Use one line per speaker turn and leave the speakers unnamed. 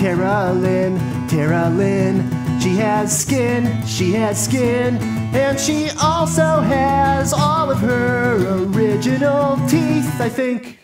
Tara Lynne, Tara Lynne. She has skin, she has skin, and she also has all of her original teeth, I think.